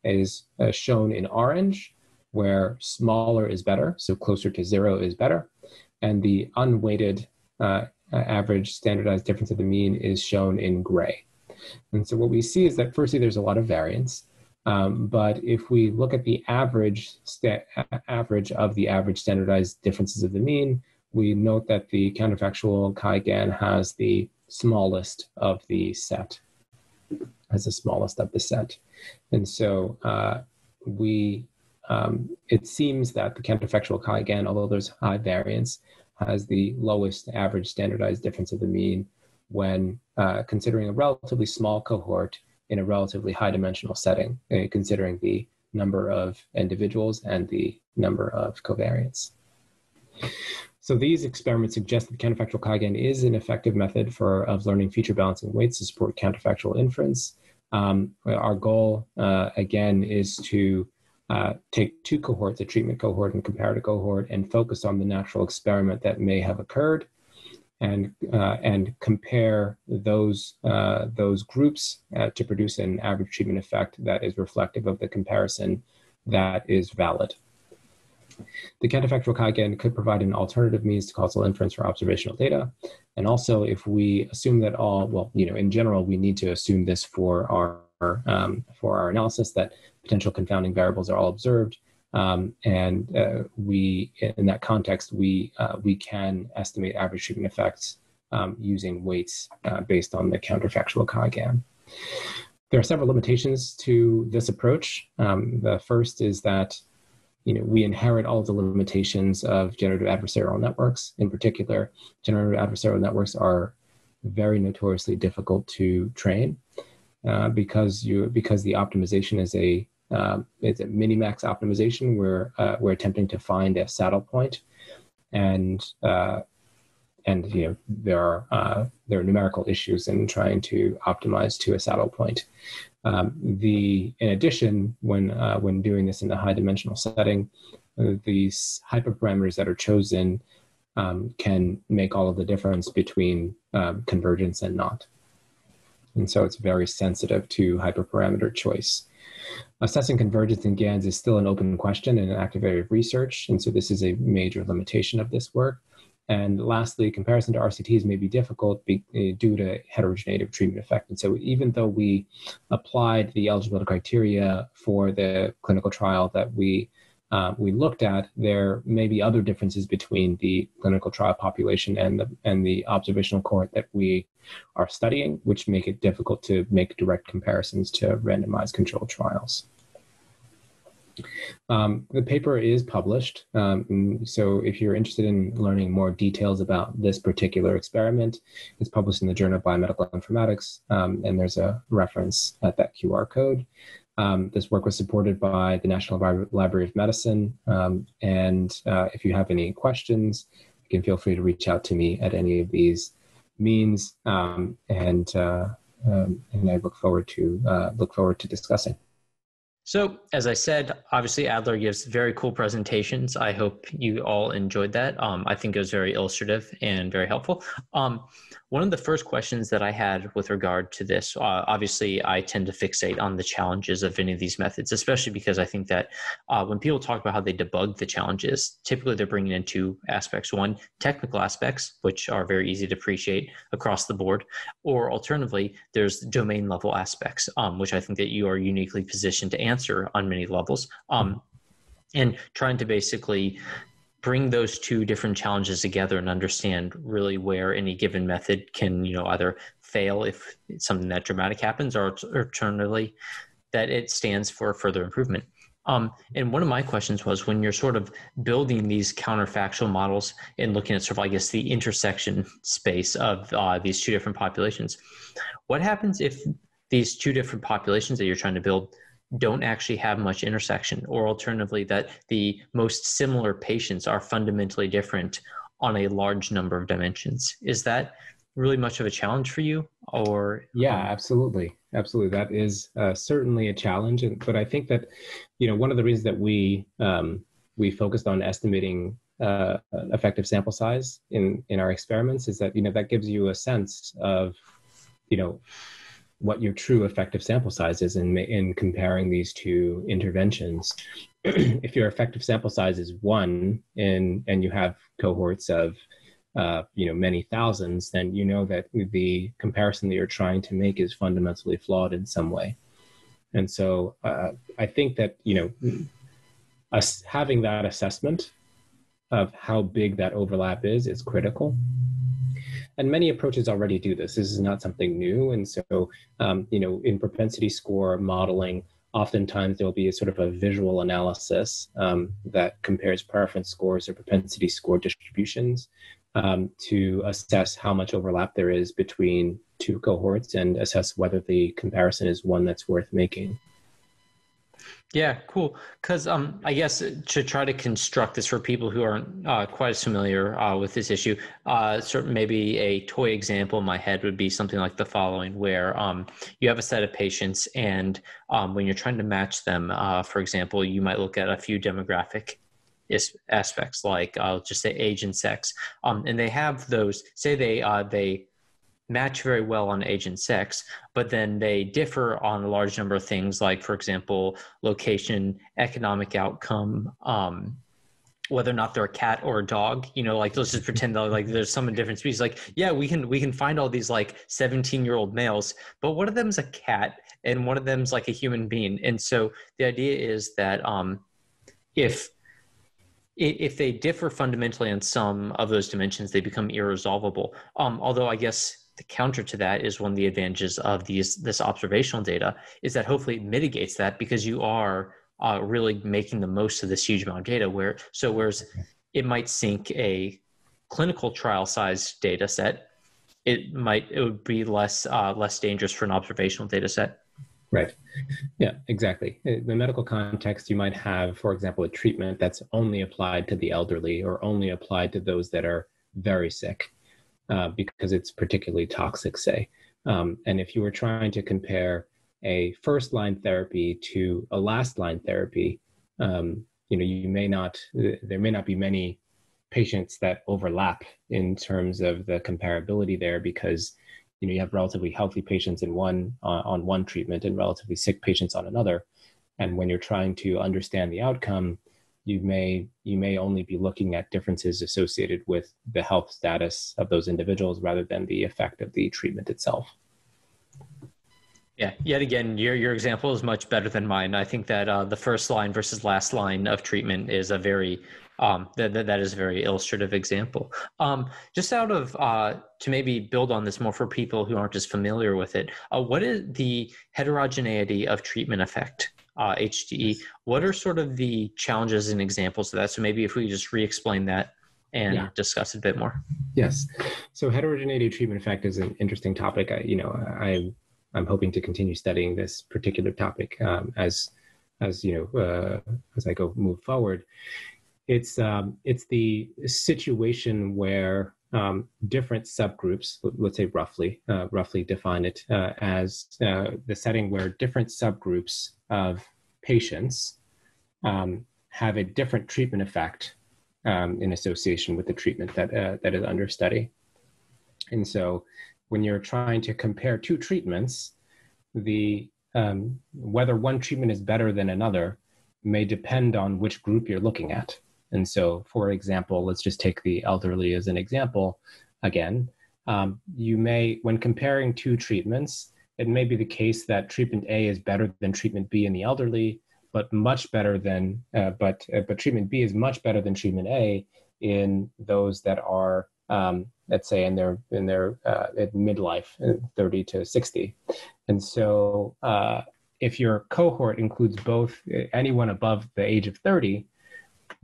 is uh, shown in orange, where smaller is better, so closer to zero is better, and the unweighted uh, average standardized difference of the mean is shown in gray. And so what we see is that firstly, there's a lot of variance. Um, but if we look at the average average of the average standardized differences of the mean, we note that the counterfactual chi-GAN has the smallest of the set, has the smallest of the set. And so uh, we, um, it seems that the counterfactual chi-GAN, although there's high variance, has the lowest average standardized difference of the mean when uh, considering a relatively small cohort in a relatively high dimensional setting, uh, considering the number of individuals and the number of covariates. So these experiments suggest that counterfactual chi-GAN is an effective method for of learning feature balancing weights to support counterfactual inference. Um, our goal, uh, again, is to uh, take two cohorts, a treatment cohort and comparator cohort, and focus on the natural experiment that may have occurred and uh, and compare those uh, those groups uh, to produce an average treatment effect that is reflective of the comparison that is valid. The counterfactual chi-GAN could provide an alternative means to causal inference for observational data. And also, if we assume that all, well, you know, in general, we need to assume this for our um, for our analysis that potential confounding variables are all observed. Um, and uh, we, in that context, we uh, we can estimate average treatment effects um, using weights uh, based on the counterfactual chi-GAN. There are several limitations to this approach. Um, the first is that you know we inherit all the limitations of generative adversarial networks. In particular, generative adversarial networks are very notoriously difficult to train uh, because you because the optimization is a um, it's a minimax optimization where uh, we're attempting to find a saddle point, and uh, and you know there are uh, there are numerical issues in trying to optimize to a saddle point. Um, the in addition, when uh, when doing this in a high dimensional setting, these hyperparameters that are chosen um, can make all of the difference between um, convergence and not. And so it's very sensitive to hyperparameter choice. Assessing convergence in GANs is still an open question and an active area of research, and so this is a major limitation of this work. And lastly, comparison to RCTs may be difficult be, uh, due to heterogeneity of treatment effect. And so even though we applied the eligibility criteria for the clinical trial that we uh, we looked at, there may be other differences between the clinical trial population and the and the observational cohort that we are studying, which make it difficult to make direct comparisons to randomized controlled trials. Um, the paper is published, um, so if you're interested in learning more details about this particular experiment, it's published in the Journal of Biomedical Informatics, um, and there's a reference at that QR code. Um, this work was supported by the National Library of Medicine, um, and uh, if you have any questions, you can feel free to reach out to me at any of these means, um, and uh, and I look forward to uh, look forward to discussing. So, as I said, obviously Adler gives very cool presentations. I hope you all enjoyed that. Um, I think it was very illustrative and very helpful. One of the first questions that I had with regard to this, uh, obviously, I tend to fixate on the challenges of any of these methods, especially because I think that uh, when people talk about how they debug the challenges, typically they're bringing in two aspects. One, technical aspects, which are very easy to appreciate across the board, or alternatively, there's domain level aspects, um, which I think that you are uniquely positioned to answer on many levels. Um, and trying to basically bring those two different challenges together and understand really where any given method can you know either fail if something that dramatic happens or alternatively that it stands for further improvement. Um, and one of my questions was when you're sort of building these counterfactual models and looking at sort of, I guess, the intersection space of uh, these two different populations, what happens if these two different populations that you're trying to build don't actually have much intersection, or alternatively, that the most similar patients are fundamentally different on a large number of dimensions. Is that really much of a challenge for you? or yeah absolutely absolutely that is uh, certainly a challenge and, but i think that you know one of the reasons that we um, we focused on estimating uh, effective sample size in in our experiments is that you know that gives you a sense of you know what your true effective sample size is in in comparing these two interventions if your effective sample size is one and and you have cohorts of uh, you know many thousands, then you know that the comparison that you're trying to make is fundamentally flawed in some way. And so uh, I think that you know us having that assessment of how big that overlap is is critical. And many approaches already do this. This is not something new. And so, um, you know, in propensity score modeling, oftentimes there will be a sort of a visual analysis um, that compares preference scores or propensity score distributions um, to assess how much overlap there is between two cohorts and assess whether the comparison is one that's worth making. Yeah, cool. Because um, I guess to try to construct this for people who aren't uh, quite as familiar uh, with this issue, uh, sort of maybe a toy example in my head would be something like the following: where um, you have a set of patients, and um, when you're trying to match them, uh, for example, you might look at a few demographic aspects like I'll just say age and sex. Um, and they have those. Say they uh, they match very well on age and sex, but then they differ on a large number of things, like for example, location, economic outcome. Um, whether or not they're a cat or a dog, you know, like let's just pretend that like there's some different species. Like, yeah, we can we can find all these like 17 year old males, but one of them's a cat and one of them's like a human being. And so the idea is that um, if if they differ fundamentally on some of those dimensions, they become irresolvable. Um, although I guess the counter to that is one of the advantages of these this observational data is that hopefully it mitigates that because you are uh, really making the most of this huge amount of data. Where so whereas it might sink a clinical trial size data set, it might it would be less uh, less dangerous for an observational data set. Right. Yeah, exactly. In the medical context, you might have, for example, a treatment that's only applied to the elderly or only applied to those that are very sick uh, because it's particularly toxic, say. Um, and if you were trying to compare a first line therapy to a last line therapy, um, you know, you may not, there may not be many patients that overlap in terms of the comparability there because you know you have relatively healthy patients in one uh, on one treatment and relatively sick patients on another and when you're trying to understand the outcome you may you may only be looking at differences associated with the health status of those individuals rather than the effect of the treatment itself yeah, yet again, your your example is much better than mine. I think that uh, the first line versus last line of treatment is a very um, that, that, is a very illustrative example. Um, just out of uh, to maybe build on this more for people who aren't as familiar with it, uh, what is the heterogeneity of treatment effect? Uh, HTE. What are sort of the challenges and examples of that? So maybe if we just re-explain that and yeah. discuss it a bit more. Yes. So heterogeneity treatment effect is an interesting topic. I, you know, I'm I'm hoping to continue studying this particular topic um, as as you know uh, as I go move forward it's um, it's the situation where um, different subgroups, let's say roughly, uh, roughly define it uh, as uh, the setting where different subgroups of patients um, have a different treatment effect um, in association with the treatment that uh, that is under study. And so, when you're trying to compare two treatments, the um, whether one treatment is better than another may depend on which group you're looking at. And so, for example, let's just take the elderly as an example again. Um, you may, when comparing two treatments, it may be the case that treatment A is better than treatment B in the elderly, but much better than, uh, but uh, but treatment B is much better than treatment A in those that are, um, let's say, in their in their uh, midlife, uh, 30 to 60, and so uh, if your cohort includes both uh, anyone above the age of 30,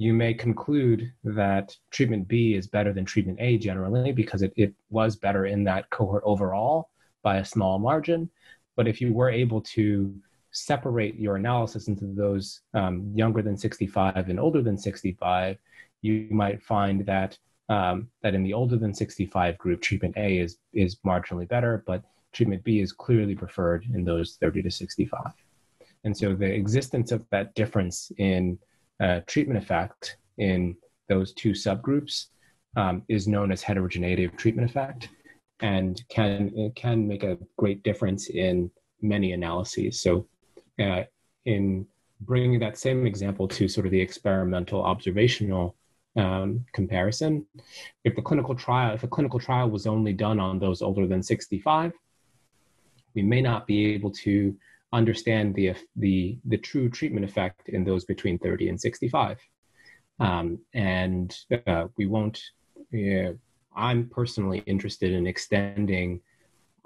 you may conclude that treatment B is better than treatment A generally because it, it was better in that cohort overall by a small margin. But if you were able to separate your analysis into those um, younger than 65 and older than 65, you might find that um, that in the older than 65 group, treatment A is is marginally better, but treatment B is clearly preferred in those 30 to 65. And so the existence of that difference in uh, treatment effect in those two subgroups um, is known as heterogeneity of treatment effect and can it can make a great difference in many analyses. So, uh, in bringing that same example to sort of the experimental observational um, comparison, if the clinical trial if a clinical trial was only done on those older than 65, we may not be able to understand the the the true treatment effect in those between 30 and 65, um, and uh, we won't. Uh, I'm personally interested in extending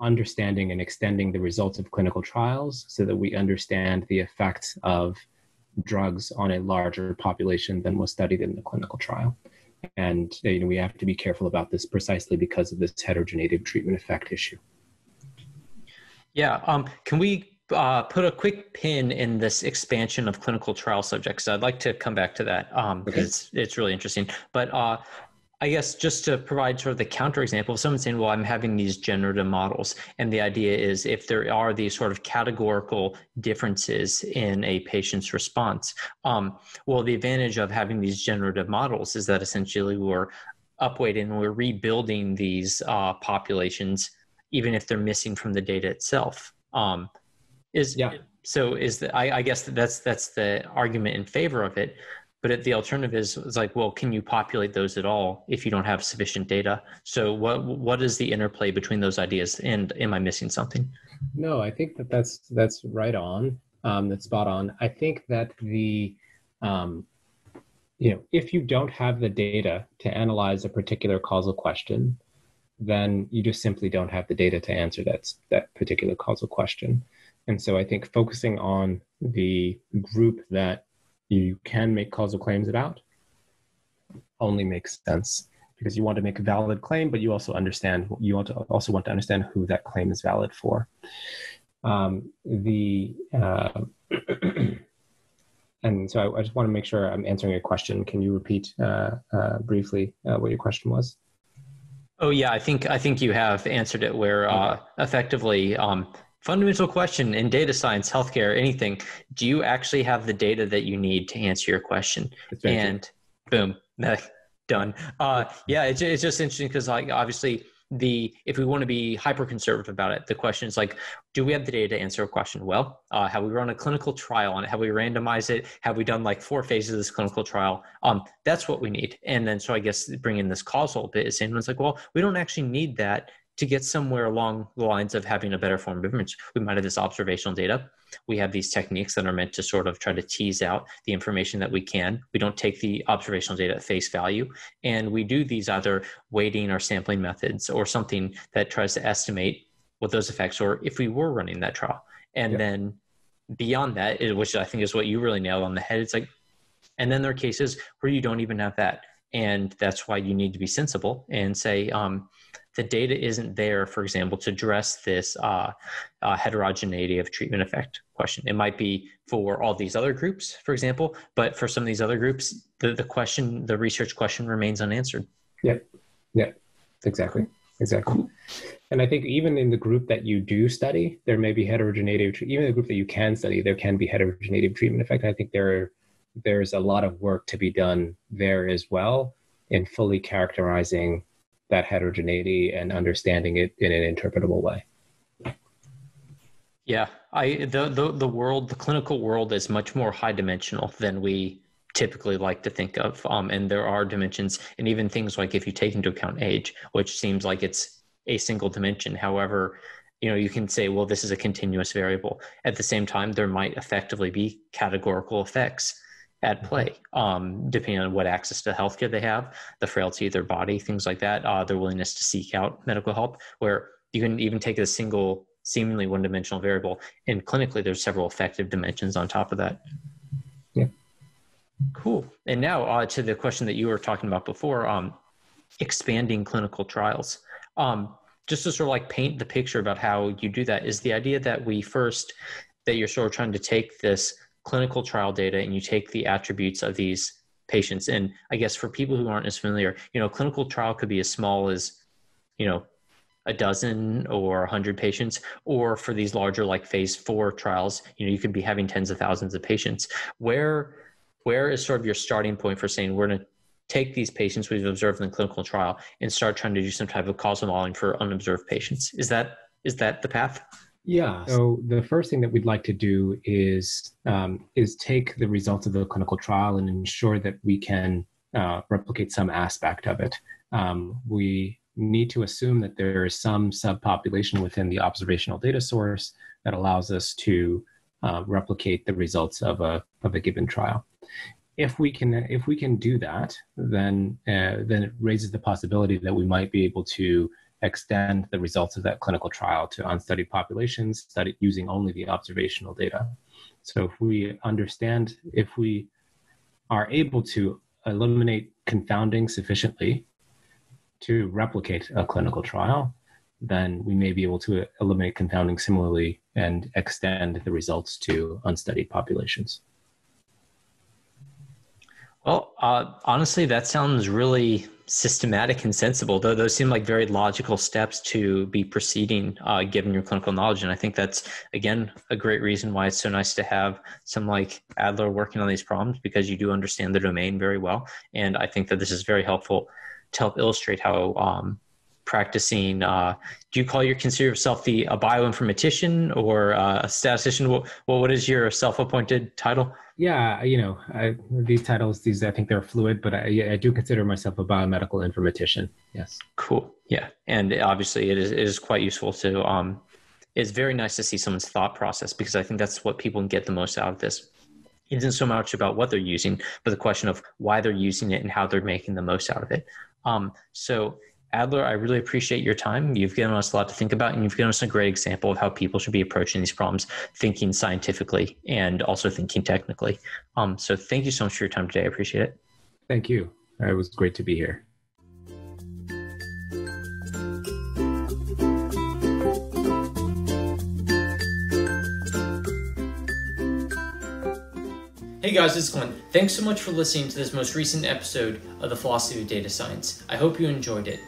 understanding and extending the results of clinical trials so that we understand the effects of drugs on a larger population than was studied in the clinical trial. And you know, we have to be careful about this precisely because of this heterogeneity of treatment effect issue. Yeah. Um, can we uh, put a quick pin in this expansion of clinical trial subjects? I'd like to come back to that um, because it's, it's really interesting. But uh, I guess just to provide sort of the counterexample of someone saying, well, I'm having these generative models. And the idea is if there are these sort of categorical differences in a patient's response, um, well, the advantage of having these generative models is that essentially we're upweighting and we're rebuilding these uh, populations, even if they're missing from the data itself. Um, is yeah. So is the, I, I guess that's that's the argument in favor of it but the alternative is, is like well can you populate those at all if you don't have sufficient data? So what what is the interplay between those ideas? And am i missing something? No i think that that's that's right on um, that's spot on. I think that the um, you know if you don't have the data to analyze a particular causal question then you just simply don't have the data to answer that that particular causal question and so i think focusing on the group that you can make causal claims about only makes sense because you want to make a valid claim, but you also understand you want to also want to understand who that claim is valid for. Um, the uh, and so I, I, just want to make sure I'm answering your question. Can you repeat uh, uh, briefly uh, what your question was? Oh yeah, I think I think you have answered it. Where uh, effectively, um, fundamental question in data science, healthcare, anything. Do you actually have the data that you need to answer your question? And boom, done. Uh, yeah, it's, it's just interesting because like obviously the if we want to be hyper conservative about it, the question is like, do we have the data to answer a question? Well, uh, have we run a clinical trial on it? Have we randomized it? Have we done like four phases of this clinical trial? Um, that's what we need. And then so I guess bringing this causal bit is in. It's like, well, we don't actually need that to get somewhere along the lines of having a better form of image. We might have this observational data. We have these techniques that are meant to sort of try to tease out the information that we can. We don't take the observational data at face value. And we do these either weighting or sampling methods or something that tries to estimate what those effects or if we were running that trial. And yeah. then beyond that, which I think is what you really nailed on the head, it's like, and then there are cases where you don't even have that. And that's why you need to be sensible and say, um, the data isn't there, for example, to address this uh, uh, heterogeneity of treatment effect question. It might be for all these other groups, for example, but for some of these other groups, the, the question, the research question remains unanswered. Yep. Yep. Exactly. Exactly. And I think even in the group that you do study, there may be heterogeneity. Even the group that you can study, there can be heterogeneity of treatment effect. I think there there's a lot of work to be done there as well in fully characterizing that heterogeneity and understanding it in an interpretable way. Yeah, I the, the the world, the clinical world is much more high dimensional than we typically like to think of. Um, and there are dimensions, and even things like if you take into account age, which seems like it's a single dimension. However, you know, you can say, well, this is a continuous variable. At the same time, there might effectively be categorical effects at mm-hmm. play, um, depending on what access to healthcare they have, the frailty of their body, things like that, uh, their willingness to seek out medical help, where you can even take a single, seemingly one dimensional variable, and clinically, there's several effective dimensions on top of that. Yeah. Cool. And now uh, to the question that you were talking about before um, expanding clinical trials. Um, just to sort of like paint the picture about how you do that is the idea that we first, that you're sort of trying to take this clinical trial data and you take the attributes of these patients and i guess for people who aren't as familiar you know clinical trial could be as small as you know a dozen or a hundred patients, or for these larger like phase four trials, you know, you could be having tens of thousands of patients. Where where is sort of your starting point for saying we're going to take these patients we've observed in the clinical trial and start trying to do some type of causal modeling for unobserved patients? Is that is that the path? Yeah. So the first thing that we'd like to do is um, is take the results of the clinical trial and ensure that we can uh, replicate some aspect of it. Um, we need to assume that there is some subpopulation within the observational data source that allows us to uh, replicate the results of a of a given trial. If we can if we can do that, then uh, then it raises the possibility that we might be able to extend the results of that clinical trial to unstudied populations studied using only the observational data. So if we understand, if we are able to eliminate confounding sufficiently to replicate a clinical trial, then we may be able to eliminate confounding similarly and extend the results to unstudied populations. Well, uh, honestly, that sounds really systematic and sensible. Though those seem like very logical steps to be proceeding, uh, given your clinical knowledge. And I think that's again a great reason why it's so nice to have some like Adler working on these problems because you do understand the domain very well. And I think that this is very helpful to help illustrate how um, practicing uh, do you call your consider yourself the a bioinformatician or uh, a statistician? What, what is your self-appointed title? Yeah you know I, these titles these i think they're fluid but I, I do consider myself a biomedical informatician yes. Cool yeah and obviously it is, it is quite useful to um it's very nice to see someone's thought process because i think that's what people can get the most out of this. It isn't so much about what they're using but the question of why they're using it and how they're making the most out of it. Um, so Adler, I really appreciate your time. You've given us a lot to think about, and you've given us a great example of how people should be approaching these problems, thinking scientifically and also thinking technically. Um, so, thank you so much for your time today. I appreciate it. Thank you. It was great to be here. Hey guys, it's Glen. Thanks so much for listening to this most recent episode of the Philosophy of Data Science. I hope you enjoyed it.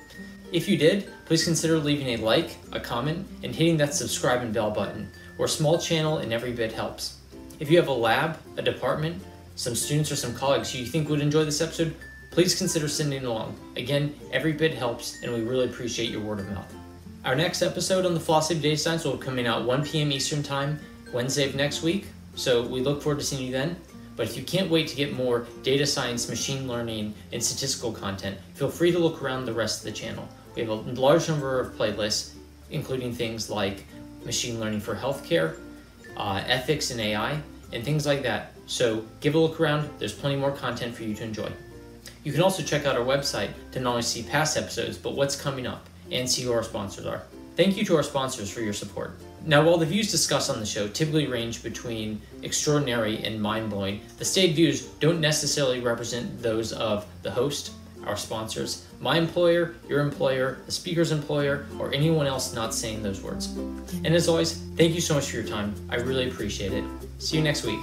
If you did, please consider leaving a like, a comment, and hitting that subscribe and bell button. We're a small channel and every bit helps. If you have a lab, a department, some students, or some colleagues who you think would enjoy this episode, please consider sending along. Again, every bit helps, and we really appreciate your word of mouth. Our next episode on the Philosophy of Data Science will be coming out 1 p.m. Eastern Time, Wednesday of next week, so we look forward to seeing you then. But if you can't wait to get more data science, machine learning, and statistical content, feel free to look around the rest of the channel. We have a large number of playlists, including things like machine learning for healthcare, uh, ethics and AI, and things like that. So give a look around, there's plenty more content for you to enjoy. You can also check out our website to not only see past episodes, but what's coming up and see who our sponsors are. Thank you to our sponsors for your support. Now, while the views discussed on the show typically range between extraordinary and mind blowing, the stated views don't necessarily represent those of the host, our sponsors, my employer, your employer, the speaker's employer, or anyone else not saying those words. And as always, thank you so much for your time. I really appreciate it. See you next week.